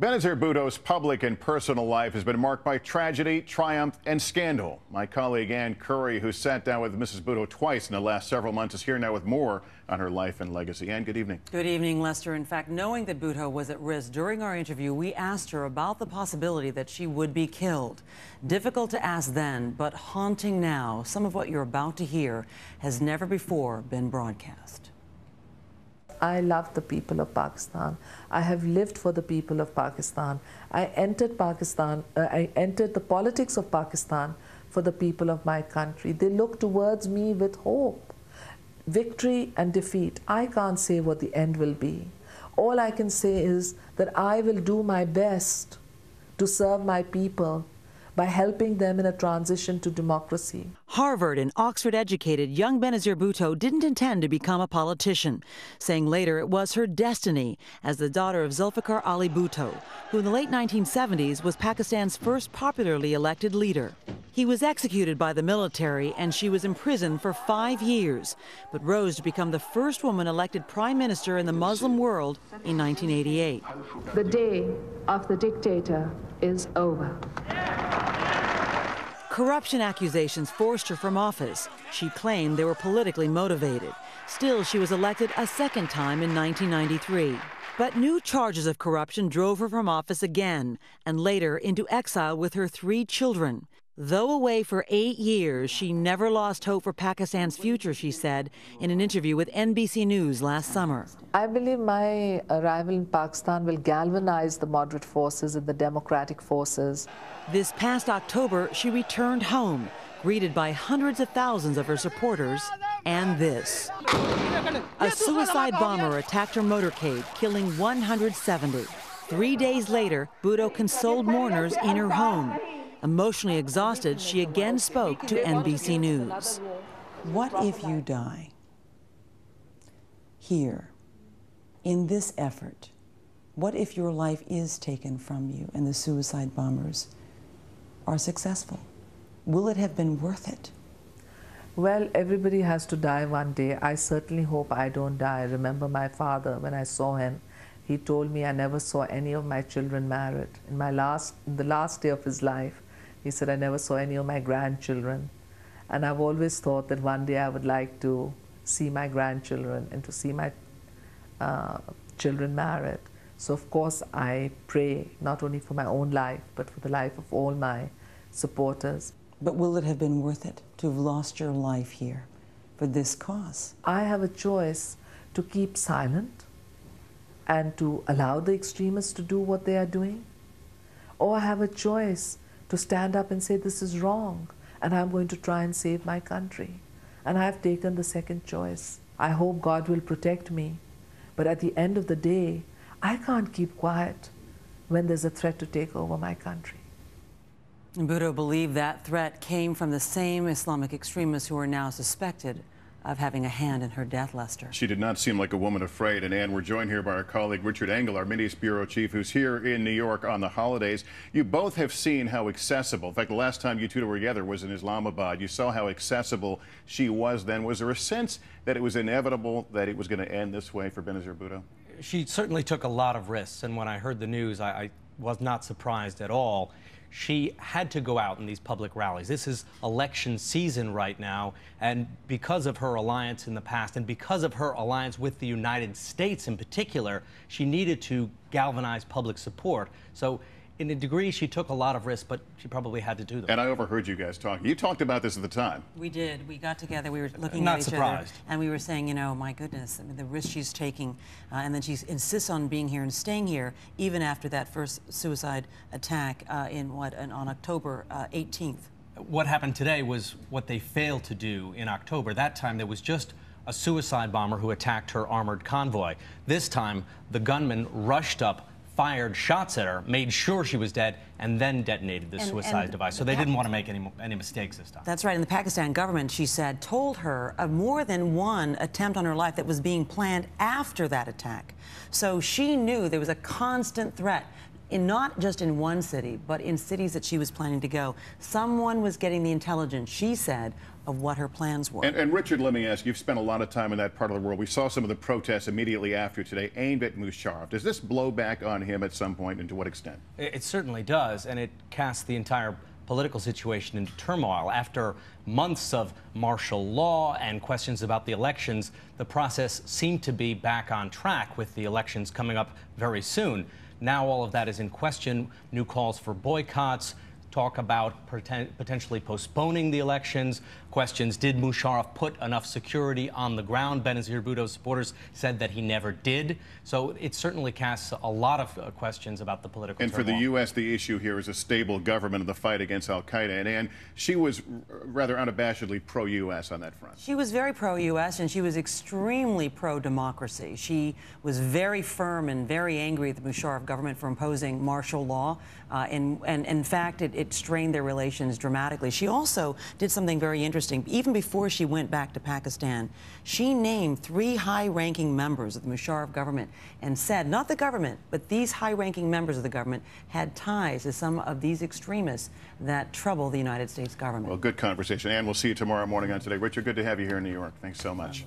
Benazir Bhutto's public and personal life has been marked by tragedy, triumph, and scandal. My colleague Ann Curry, who sat down with Mrs. Bhutto twice in the last several months, is here now with more on her life and legacy. Ann, good evening. Good evening, Lester. In fact, knowing that Bhutto was at risk during our interview, we asked her about the possibility that she would be killed. Difficult to ask then, but haunting now. Some of what you're about to hear has never before been broadcast. I love the people of Pakistan. I have lived for the people of Pakistan. I entered Pakistan, uh, I entered the politics of Pakistan for the people of my country. They look towards me with hope. Victory and defeat, I can't say what the end will be. All I can say is that I will do my best to serve my people by helping them in a transition to democracy. Harvard and Oxford educated young Benazir Bhutto didn't intend to become a politician, saying later it was her destiny as the daughter of Zulfikar Ali Bhutto, who in the late 1970s was Pakistan's first popularly elected leader. He was executed by the military and she was imprisoned for five years, but rose to become the first woman elected prime minister in the Muslim world in 1988. The day of the dictator is over. Corruption accusations forced her from office. She claimed they were politically motivated. Still, she was elected a second time in 1993. But new charges of corruption drove her from office again and later into exile with her three children. Though away for eight years, she never lost hope for Pakistan's future, she said in an interview with NBC News last summer. I believe my arrival in Pakistan will galvanize the moderate forces and the democratic forces. This past October, she returned home, greeted by hundreds of thousands of her supporters, and this. A suicide bomber attacked her motorcade, killing 170. Three days later, Bhutto consoled mourners in her home. Emotionally exhausted, she again spoke to NBC News. What if you die here in this effort? What if your life is taken from you and the suicide bombers are successful? Will it have been worth it? Well, everybody has to die one day. I certainly hope I don't die. I remember my father when I saw him. He told me I never saw any of my children married. In my last, in the last day of his life, he said, I never saw any of my grandchildren. And I've always thought that one day I would like to see my grandchildren and to see my uh, children married. So, of course, I pray not only for my own life, but for the life of all my supporters. But will it have been worth it to have lost your life here for this cause? I have a choice to keep silent and to allow the extremists to do what they are doing, or I have a choice to stand up and say, This is wrong, and I'm going to try and save my country. And I've taken the second choice. I hope God will protect me. But at the end of the day, I can't keep quiet when there's a threat to take over my country. Bhutto believed that threat came from the same Islamic extremists who are now suspected of having a hand in her death, Lester. She did not seem like a woman afraid. And Ann, we're joined here by our colleague Richard Engel, our Middle East Bureau Chief, who's here in New York on the holidays. You both have seen how accessible, in fact, the last time you two were together was in Islamabad. You saw how accessible she was then. Was there a sense that it was inevitable that it was going to end this way for Benazir Bhutto? She certainly took a lot of risks. And when I heard the news, I, I was not surprised at all she had to go out in these public rallies. This is election season right now, and because of her alliance in the past and because of her alliance with the United States in particular, she needed to galvanize public support. So in a degree, she took a lot of risks, but she probably had to do them. And I overheard you guys talking. You talked about this at the time. We did. We got together. We were looking Not at each surprised. other, and we were saying, you know, my goodness, I mean, the risk she's taking, uh, and then she insists on being here and staying here, even after that first suicide attack uh, in what in, on October uh, 18th. What happened today was what they failed to do in October. That time there was just a suicide bomber who attacked her armored convoy. This time, the gunman rushed up fired shots at her, made sure she was dead, and then detonated the And- suicide and device. So they didn't want to make any, any mistakes this time. That's right. And the Pakistan government, she said, told her of more than one attempt on her life that was being planned after that attack. So she knew there was a constant threat in not just in one city, but in cities that she was planning to go. Someone was getting the intelligence, she said, of what her plans were. And, and Richard, let me ask you've spent a lot of time in that part of the world. We saw some of the protests immediately after today aimed at Musharraf. Does this blow back on him at some point, and to what extent? It, it certainly does, and it casts the entire political situation into turmoil. After months of martial law and questions about the elections, the process seemed to be back on track with the elections coming up very soon. Now all of that is in question. New calls for boycotts, talk about potentially postponing the elections. Questions Did Musharraf put enough security on the ground? Benazir Bhutto's supporters said that he never did. So it certainly casts a lot of uh, questions about the political And turmoil. for the U.S., the issue here is a stable government in the fight against al Qaeda. And Ann, she was rather unabashedly pro U.S. on that front. She was very pro U.S. and she was extremely pro democracy. She was very firm and very angry at the Musharraf government for imposing martial law. Uh, and, and in fact, it, it strained their relations dramatically. She also did something very interesting. Even before she went back to Pakistan, she named three high-ranking members of the Musharraf government and said, not the government, but these high-ranking members of the government had ties to some of these extremists that trouble the United States government. Well, good conversation. And we'll see you tomorrow morning on Today. Richard, good to have you here in New York. Thanks so much.